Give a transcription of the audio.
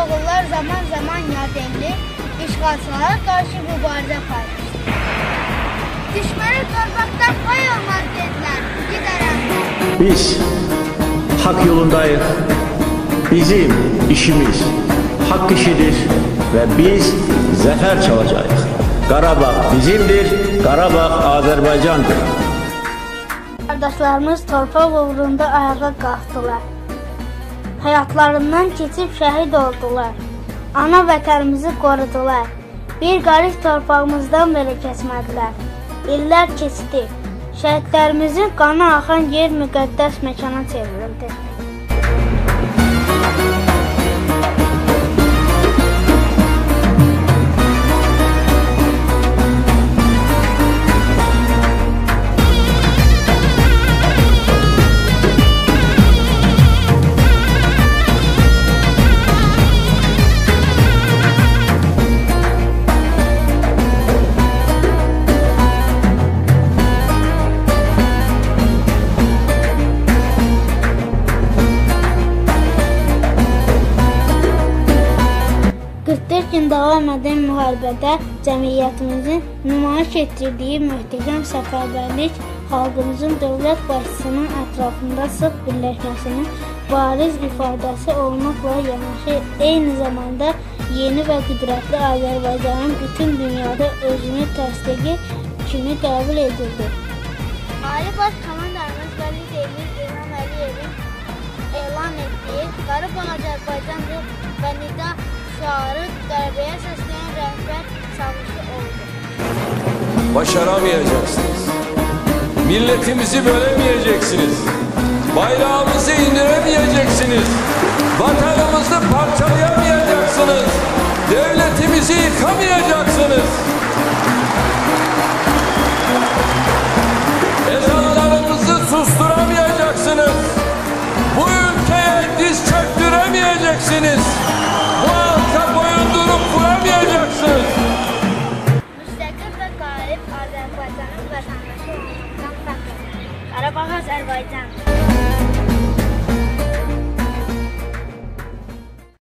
oğullar zaman-zaman yademli, işğalçılara qarşı mübarizə aparmışdı. Düşməni torpaqdan pay olmaz dedilər, gidərəm. Biz hak yolundayız. Bizim işimiz hak işidir ve biz zafer çalacağız. Qarabağ bizimdir, Qarabağ Azərbaycandır. Qardaşlarımız torpaq uğrunda ayağa qalxdılar. Həyatlarından keçib şəhid oldular. Ana vətənimizi qorudular. Bir qarış torpağımızdan belə keçmədilər. İllər keçdi. Şəhidlərimizin qanı axan yer müqəddəs məkana çevrildi. Gün davam edən müharibədə cəmiyyətimizin nümayiş etdirdiyi möhtəşəm səfərbərlik xalqımızın dövlət başçısının ətrafında sıx birləşməsinin bariz ifadəsi olmaqla yanaşı, eyni zamanda yeni və qüdrətli Azərbaycanın bütün dünyada özünü təsdiqi kimi qəbul edildi. Ali Baş Komandanımız və liderimiz İlham Əliyevin elan etdiyi Qarabağ Azərbaycandır və nida şüarı qələbəyə səsləyən rəhbər çağrışı oldu. Başaramayacaksınız. Milletimizi bölemeyeceksiniz. Bayrağımızı indiremeyeceksiniz. Vatanımızı parçalayamayacaksınız. Devletimizi yıkamayacaksınız. Ezanlarımızı susturamayacaksınız. Bu ülkeye diz çöktüremeyeceksiniz. Və qalib Azərbaycanın